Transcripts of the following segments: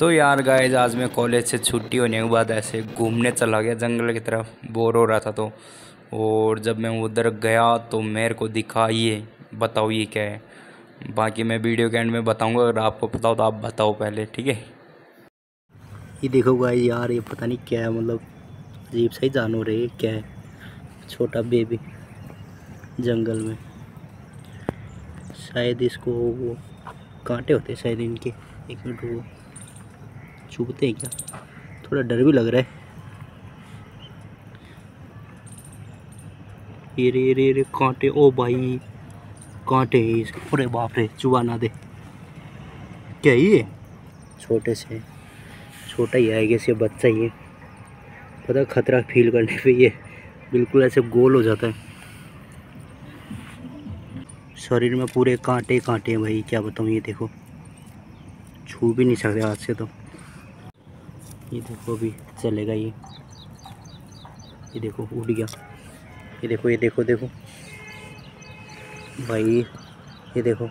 तो यार गाइज़ आज मैं कॉलेज से छुट्टी होने के बाद ऐसे घूमने चला गया, जंगल की तरफ़। बोर हो रहा था तो। और जब मैं उधर गया तो मेरे को दिखा ये, बताओ ये क्या है। बाकी मैं वीडियो के एंड में बताऊँगा, अगर आपको पता हो तो आप बताओ पहले, ठीक है? ये देखो गाइस यार, ये पता नहीं क्या है मतलब अजीब सा ही जानवर है क्या है? छोटा बेबी जंगल में। शायद इसको कांटे होते शायद इनके, एक मिनट वो चुभते हैं क्या? थोड़ा डर भी लग रहा है। ये रे रे रे कांटे, ओ भाई, कांटे अरे बाप रे चुबा ना दे। क्या है छोटे से, छोटा ही आएगा ये बच्चा ही है। पता खतरा फील करने पे ये बिल्कुल ऐसे गोल हो जाता है। शरीर में पूरे कांटे कांटे हैं भाई, क्या बताऊँ, ये देखो। छू भी नहीं सकते हाथ से तो। ये देखो अभी चलेगा ये। ये देखो, उड़ गया। ये देखो ये देखो देखो। भाई, ये देखो।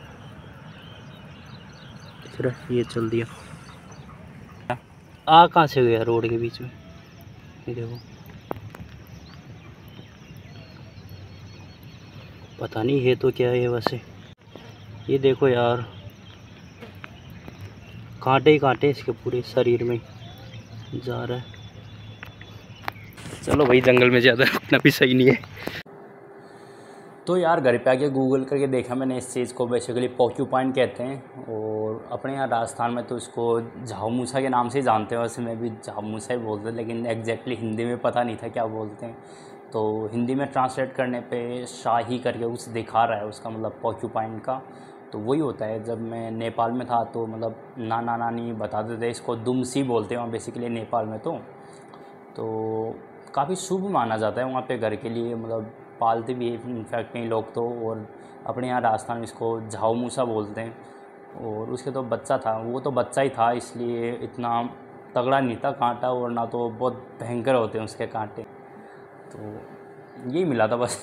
चलो ये चल दिया। आ, कहाँ से गया रोड के बीच में? ये देखो। पता नहीं, है तो क्या है वैसे। ये देखो यार। कांटे ही कांटे इसके पूरे शरीर में। जा रहा है। चलो भाई जंगल में ज़्यादा इतना भी सही नहीं है। तो यार घर पे आके गूगल करके देखा मैंने इस चीज़ को बेसिकली पॉइंट कहते हैं। और अपने यहाँ राजस्थान में तो इसको झाऊमूसा के नाम से ही जानते हैं वैसे मैं भी झाऊमूसा ही बोलते हैं लेकिन एग्जैक्टली हिंदी में पता नहीं था क्या बोलते हैं। तो हिंदी में ट्रांसलेट करने पे शाही करके कुछ दिखा रहा है उसका मतलब पॉइंट का। तो वही होता है, जब मैं नेपाल में था तो मतलब नाना नानी बताते थे, इसको दुमसी बोलते हैं वहाँ बेसिकली नेपाल में तो। तो काफ़ी शुभ माना जाता है वहाँ पे घर के लिए मतलब पालते भी है इनफैक्ट कई लोग तो और अपने यहाँ राजस्थान में इसको झाऊ मूसा बोलते हैं। और उसके तो बच्चा था, वो तो बच्चा ही था, इसलिए इतना तगड़ा नहीं था कांटा, और ना तो बहुत भयंकर होते हैं उसके कांटे। तो यही मिला था बस।